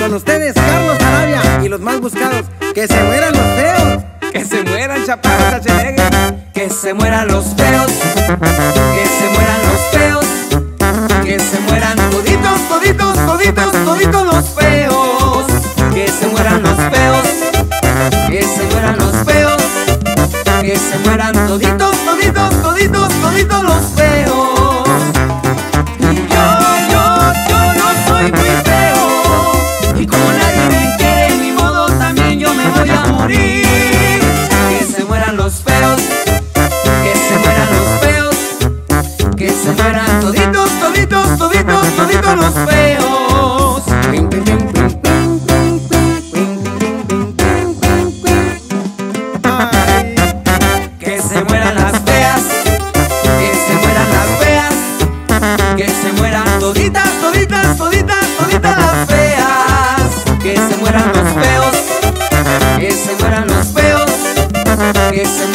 con ustedes Carlos Arabia y los más buscados, que se mueran los feos. Que se mueran chaparros. Que se mueran los feos. Que se mueran los feos. Que se mueran toditos, toditos, toditos, toditos los feos. Que se mueran los feos. Que se mueran los feos. Que se mueran toditos,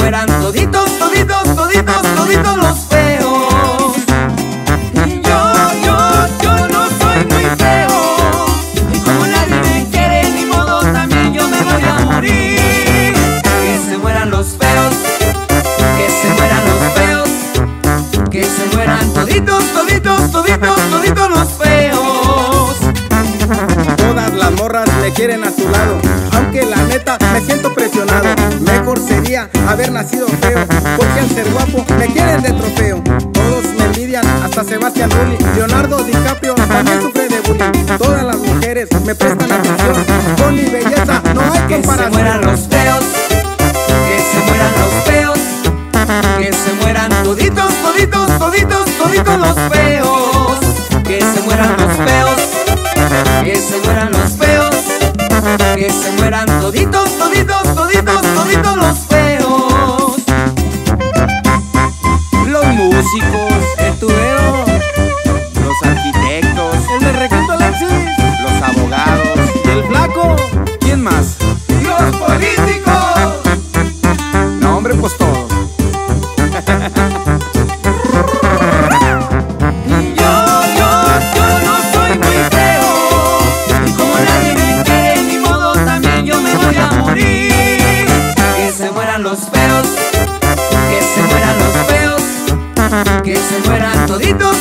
Mueran toditos, toditos, toditos, toditos los feos. Yo, yo, yo no soy muy feo. Y como nadie me quiere, ni modo, también yo me voy a morir. Que se mueran los feos. Que se mueran los feos. Que se mueran toditos, toditos, toditos, toditos los feos. Todas las morras me quieren a su lado, aunque la neta me siento presionado. Mejor sería haber nacido feo, porque al ser guapo me quieren de trofeo. Todos me envidian, hasta Sebastián Rulli, Leonardo DiCaprio también sufre de bullying. Todas las mujeres me prestan atención, con mi belleza no hay Que se mueran comparación. los feos. Que se mueran los feos. Que se mueran toditos, toditos, toditos, toditos los feos. Que se mueran los feos. Que se mueran. Que se mueran toditos, toditos, toditos, toditos los mueran los feos. Que se mueran los feos. Que se mueran toditos,